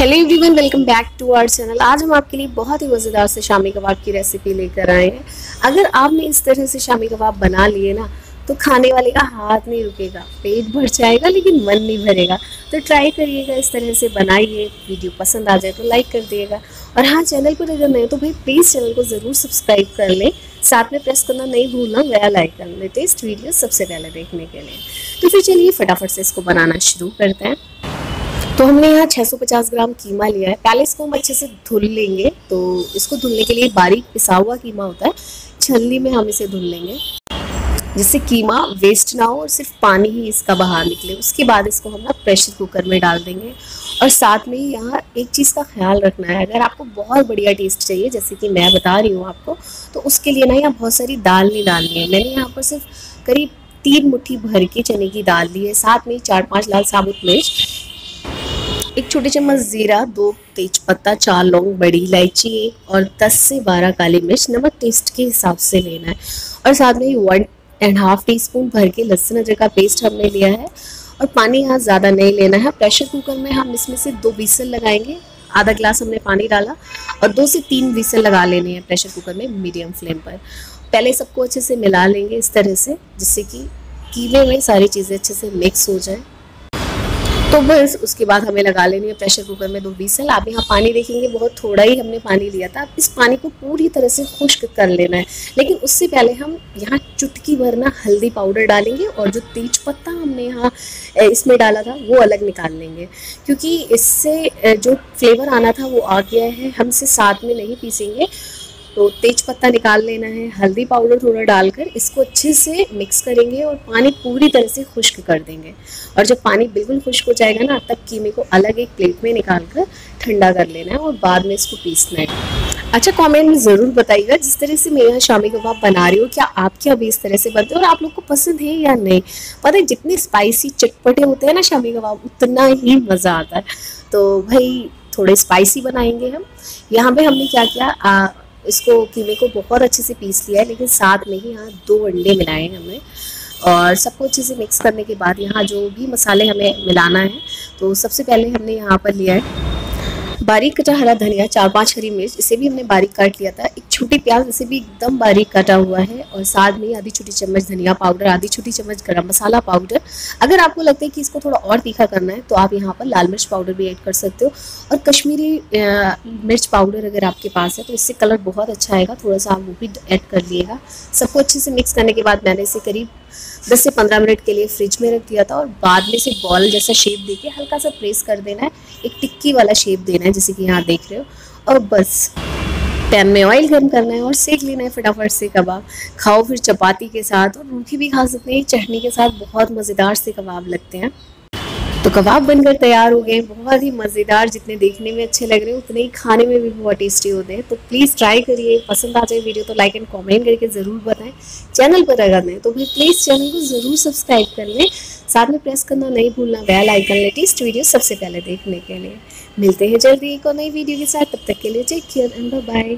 Hello everyone welcome back to our channel आज हम आपके लिए बहुत ही मज़ेदार से शामी कबाब की रेसिपी लेकर आए हैं। अगर आपने इस तरह से शामी कबाब बना लिए ना तो खाने वाले का हाथ नहीं रुकेगा, पेट भर जाएगा, लेकिन मन नहीं भरेगा। तो ट्राई करिएगा, इस तरह से बनाइए, वीडियो पसंद आ जाए तो लाइक कर दिएगा। और हाँ चैनल पर अगर नए तो भाई प्लीज़ चैनल को ज़रूर सब्सक्राइब कर लें। साथ में प्रेस करना नहीं भूलना गया लाइक लेटेस्ट वीडियो सबसे पहले देखने के लिए। तो फिर चलिए फटाफट से इसको बनाना शुरू करते हैं। तो हमने यहाँ 650 ग्राम कीमा लिया है। पहले इसको हम अच्छे से धुल लेंगे। तो इसको धुलने के लिए बारीक पिसा हुआ कीमा होता है। छलनी में हम इसे धुल लेंगे, जिससे कीमा वेस्ट ना हो और सिर्फ़ पानी ही इसका बाहर निकले। उसके बाद इसको हम ना प्रेशर कुकर में डाल देंगे। और साथ में ही यहाँ एक चीज़ का ख्याल रखना है। अगर आपको बहुत बढ़िया टेस्ट चाहिए, जैसे कि मैं बता रही हूँ आपको तो उसके लिए ना यहाँ बहुत सारी दाल नहीं डालनी है। मैंने यहाँ पर सिर्फ़ करीब तीन मुट्ठी भर के चने की दाल ली है। साथ में चार पाँच लाल साबुत मिर्च एक छोटी चम्मच ज़ीरा, दो तेज पत्ता चार लौंग, बड़ी इलायची और 10 से 12 काली मिर्च नमक टेस्ट के हिसाब से लेना है। और साथ में one and half teaspoon भर के लहसुन अदरक का पेस्ट हमने लिया है। और पानी यहाँ ज़्यादा नहीं लेना है। प्रेशर कुकर में हम इसमें से दो बीसल लगाएँगे। आधा ग्लास हमने पानी डाला और दो से तीन बीसल लगा लेने हैं प्रेशर कुकर में मीडियम फ्लेम पर। पहले सबको अच्छे से मिला लेंगे इस तरह से, जिससे कि कीले में सारी चीज़ें अच्छे से मिक्स हो जाए। तो बस, उसके बाद हमें लगा लेनी है प्रेशर कुकर में दो बीसल आप यहाँ पानी देखेंगे, बहुत थोड़ा ही हमने पानी लिया था। इस पानी को पूरी तरह से खुश्क कर लेना है। लेकिन उससे पहले हम यहाँ चुटकी भर ना हल्दी पाउडर डालेंगे और जो तेज पत्ता हमने यहाँ इसमें डाला था, वो अलग निकाल लेंगे। क्योंकि इससे जो फ्लेवर आना था वो आ गया है हम इसे साथ में नहीं पीसेंगे। तो तेज पत्ता निकाल लेना है, हल्दी पाउडर थोड़ा डालकर इसको अच्छे से मिक्स करेंगे और पानी पूरी तरह से खुश्क कर देंगे। और जब पानी बिल्कुल खुश्क हो जाएगा ना, तब कीमे को अलग एक प्लेट में निकाल कर ठंडा कर लेना है और बाद में इसको पीसना है। अच्छा कमेंट में ज़रूर बताइएगा जिस तरह से मैं यहाँ शामी कबाब बना रही हूँ, क्या आपके अभी इस तरह से बनते हैं और आप लोग को पसंद है या नहीं? पता है, जितने स्पाइसी चटपटे होते हैं ना शामी कबाब, उतना ही मज़ा आता है। तो भाई, थोड़े स्पाइसी बनाएँगे हम। यहाँ पे हमने क्या किया इसको कीमे को बहुत अच्छे से पीस लिया है, लेकिन साथ में ही यहाँ दो अंडे मिलाए हैं हमने और सबको अच्छे से मिक्स करने के बाद यहाँ जो भी मसाले हमें मिलाना है तो सबसे पहले हमने यहाँ पर लिया है बारीक कटा हरा धनिया, चार पाँच हरी मिर्च, इसे भी हमने बारीक काट लिया था। एक छोटी प्याज, इसे भी एकदम बारीक काटा हुआ है और साथ में आधी छोटी चम्मच धनिया पाउडर, आधी छोटी चम्मच गरम मसाला पाउडर। अगर आपको लगता है कि इसको थोड़ा और तीखा करना है तो आप यहाँ पर लाल मिर्च पाउडर भी ऐड कर सकते हो। और कश्मीरी मिर्च पाउडर अगर आपके पास है तो इससे कलर बहुत अच्छा आएगा, थोड़ा सा आप वो भी ऐड कर लिएगा। सबको अच्छे से मिक्स करने के बाद मैंने इसे करीब 10 से 15 मिनट के लिए फ्रिज में रख दिया था और बाद में से बॉल जैसा शेप देके हल्का सा प्रेस कर देना है। एक टिक्की वाला शेप देना है, जैसे कि यहाँ देख रहे हो। और बस पैन में ऑयल गर्म करना है और सेक लेना है फटाफट से कबाब। खाओ फिर चपाती के साथ और रूखी भी खा सकते हैं। चटनी के साथ बहुत मज़ेदार से कबाब लगते हैं। तो कबाब बनकर तैयार हो गए बहुत ही मज़ेदार, जितने देखने में अच्छे लग रहे हैं, उतने ही खाने में भी बहुत टेस्टी होते हैं। तो प्लीज़ ट्राई करिए, पसंद आ जाए वीडियो तो लाइक एंड कमेंट करके ज़रूर बताएँ। चैनल पर अगर नहीं तो फिर प्लीज़ चैनल को ज़रूर सब्सक्राइब कर लें। साथ में प्रेस करना नहीं भूलना बेल आइकन लेटेस्ट वीडियो सबसे पहले देखने के लिए। मिलते हैं जल्दी एक और नई वीडियो के साथ। तब तक के लिए टेक केयर एंड बाय